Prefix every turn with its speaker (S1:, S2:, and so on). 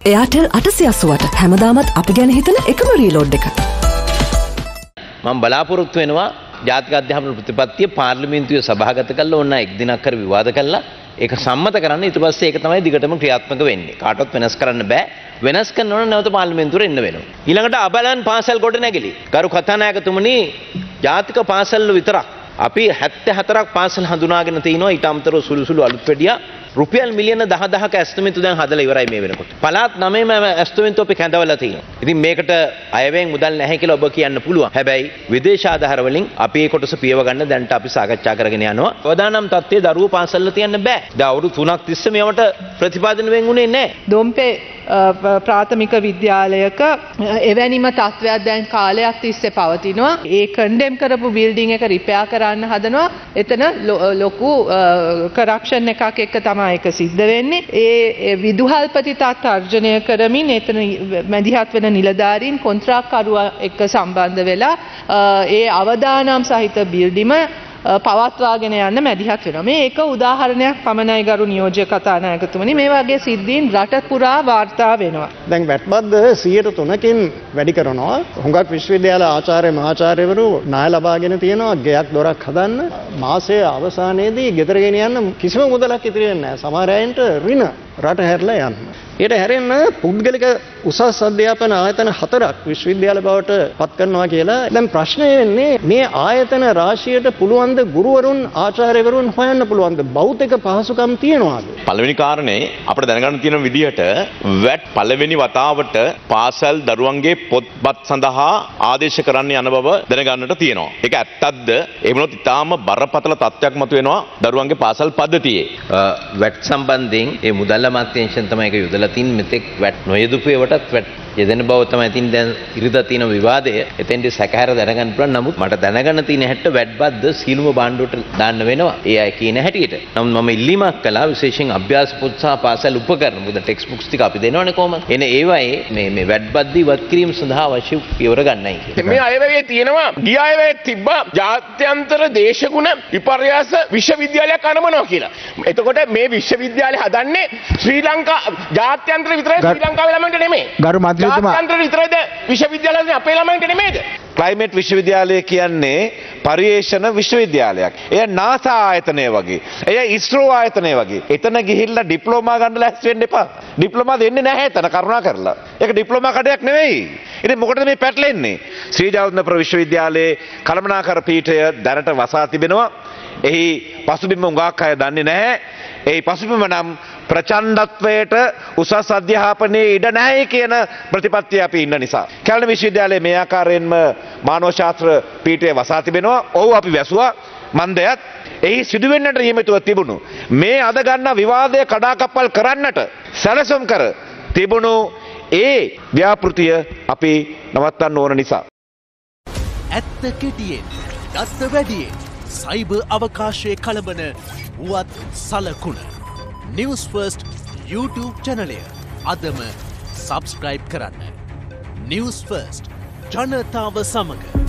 S1: එයාටෙල් අටසි අසුවට හැමදාමත් අපි ගැන හිතන එකම රීලෝඩ් එක.
S2: මම බලාපොරොත්තු වෙනවා ජාතික අධ්‍යාපන ප්‍රතිපත්තිය පාර්ලිමේන්තුවේ සභාගත කරලා ඕන්න එක් දිනක් කර විවාද කළා. ඒක සම්මත කරන්න ඊට පස්සේ ඒක තමයි දිගටම ක්‍රියාත්මක වෙන්නේ. කාටවත් වෙනස් කරන්න බෑ. වෙනස් කරන්න ඕන නැවත පාර්ලිමේන්තුවට එන්න වෙනවා. ඊළඟට අබලන් පාසල් ගොඩ නැගිලි. ගරු කතානායකතුමනි ජාතික පාසල් විතරක්. අපි 74ක් පාසල් හඳුනාගෙන තිනවා. ඊට අමතරව සුළු සුළු අලුත් වැඩියා. රුපියල් මිලියන 10000ක ඇස්තමෙන්තු දැන් හදලා ඉවරයි මේ වෙනකොට. පළාත් 9ම ඇස්තමෙන්තු අපි කැඳවලා තියෙනවා. ඉතින් මේකට අයවැයෙන් මුදල් නැහැ කියලා ඔබ කියන්න පුළුවන්. හැබැයි විදේශ ආධාර වලින් අපි ඒ කොටස පියව ගන්න දැන්ට අපි සාකච්ඡා කරගෙන යනවා. අවදානම් තත්ත්වයේ දරුවෝ පාසල්ල තියන්න බෑ. දැන් අවුරුදු 3ක් තිස්සේ මේවට ප්‍රතිපාදන වෙන්ුනේ නැහැ.
S3: දොම්පේ ප්‍රාථමික විද්‍යාලයක එවැනිම තත්ත්වයක් දැන් කාලයක් තිස්සේ පවතිනවා. ඒ කන්ඩෙම් කරපු බිල්ඩිං එක රිපෙයා කරන්න හදනවා. එතන ලොකු කරප්ෂන් එකක් එක්ක තමයි ඒක සිද්ධ වෙන්නේ. ඒ විදුහල්පති තර්ජනය කරමින් එතන මැදිහත් වෙන නිලධාරීන් කොන්ත්‍රාක්කරුවා එක්ක සම්බන්ධ වෙලා ඒ අවදානම් සහිත බිල්ඩිම පවත්වාගෙන යන්න මැදිහත් වෙනවා. මේ එක උදාහරණයක් පමණයි ගරු නියෝජ්‍ය කතානායකතුමනි මේ වගේ සිද්ධීන් රට පුරා වාර්තා වෙනවා.
S4: දැන් වැට්බද්ද 103කින් වැඩි කරනවා. හුඟක් විශ්වවිද්‍යාල ආචාර්ය මහාචාර්යවරු ණය ලබාගෙන තියෙනවා ගෙයක් දොරක් හදන්න. මාසයේ අවසානයේදී ගෙදර ගෙනියන්න කිසිම මුදලක් ඉතිරි වෙන්නේ නැහැ. සමහර අයන්ට ඍණ රට හැරලා යන්න. ඊට හැරෙන්න පුද්ගලික උසස් අධ්‍යාපන ආයතන හතරක් විශ්වවිද්‍යාල බවට පත් කරනවා කියලා. දැන් ප්‍රශ්නය වෙන්නේ මේ ආයතන රාශියට පුළුවන්ද ගුරුවරුන් ආචාර්යවරුන් හොයන්න පුළුවන්ද භෞතික පහසුකම් තියනවාද?
S5: පළවෙනි කාරණේ අපිට දැනගන්න තියෙන විදිහට වැට් පළවෙනි වතාවට පාසල් දරුවන්ගේ පොත්පත් සඳහා ආදේශ කරන්න යන බව දැනගන්නට තියෙනවා. ඒක ඇත්තක්ද? එහෙම වුණොත් ඊටාම බරපතල තත්ත්වයක් මතුවෙනවා දරුවන්ගේ පාසල් පද්ධතියේ.
S2: වැට් සම්බන්ධයෙන් ඒ මුදල් අමාත්‍යාංශයෙන් තමයි ඒක යොදලා තින් මෙතෙක් වැට් නොයදුපු ඒවටත් වැට් යෙදෙන බව තමයි ඉතින් දැන් ඉරිදා තියෙන විවාදය. එතෙන්දී සැකහැර දැනගන්න පුළුවන්. නමුත් මට දැනගන්න තියෙන හැට වැට් බද්ද සීලුම බාණ්ඩුවට දාන්න වෙනවා. ඒ අය කියන හැටියට. නමුත් මම ඉල්ලීමක් කළා විශේෂයෙන් අභ්‍යාස පොත් සහ පාසල් උපකරණ. මොකද ටෙක්ස්ට් බුක්ස් ටික අපි දෙනවනේ කොහමද? එන ඒවායේ මේ මේ වැට් බද්ද ඉවත් කිරීම සඳහා අවශ්‍ය පියවර ගන්නයි කියලා.
S6: මේ අයවැයේ තියෙනවා. ගිය අයවැයේ තිබ්බා ජාත්‍යන්තර දේශගුණ විපර්යාස විශ්වවිද්‍යාලයක් අනමනවා කියලා. එතකොට මේ විශ්වවිද්‍යාලය හදන්නේ ශ්‍රී ලංකා ජාත්‍යන්තර විතරයි ශ්‍රී ලංකාවේ ළමයින්ට නෙමෙයි.
S7: ගරු
S6: ජාත්‍යන්තර විතරයිද විශ්වවිද්‍යාලවලින් අපේ ළමයින්ට නෙමෙයිද?
S5: ක්ලයිමේට් විශ්වවිද්‍යාලය කියන්නේ පර්යේෂණ විශ්වවිද්‍යාලයක්. එය නාසා ආයතනය වගේ. එය ඉස්රෝ ආයතනය වගේ. එතන ගිහිල්ලා ඩිප්ලෝමා ගන්න ලැස්ති වෙන්න එපා. ඩිප්ලෝමා දෙන්නේ නැහැ එතන කරුණා කරලා. ඒක ඩිප්ලෝමා කඩයක් නෙවෙයි. ඉතින් මොකටද මේ පැටලෙන්නේ? ශ්‍රී ජයවර්ධනපුර විශ්වවිද්‍යාලයේ කළමනාකර පීඨය දැනට වසා තිබෙනවා. එහි පසුබිම උඟාක් අය දන්නේ නැහැ. එහි පසුබිම නම් ප්‍රචණ්ඩත්වයට උසස් අධ්‍යාපනයේ ඉඩ නැහැ කියන ප්‍රතිපත්තිය අපි ඉන්න නිසා. කැලණ විශ්වවිද්‍යාලයේ මේ ආකාරයෙන්ම මානව ශාස්ත්‍ර පීඨය වසා තිබෙනවා. ඔව් අපි වැසුවා. මන්දයත් එහි සිදුවෙන්නට නියමිතව තිබුණු මේ අද ගන්න විවාදය කඩාකප්පල් කරන්නට සැලසුම් කර තිබුණු ඒ ව්‍යාපෘතිය අපි නවත්තන්න ඕන නිසා.
S8: ඇත්ත කෙටියෙන් දත්ත වැඩියෙන් සයිබ අවකාශය කළඹන වුවත් සලකුණ. නිවස් ෆර්ස්ට් YouTube චැනලය අදම සබස්ක්‍රයිබ් කරන්න. නිවස් ෆර්ස්ට් ජනතාව සමඟ.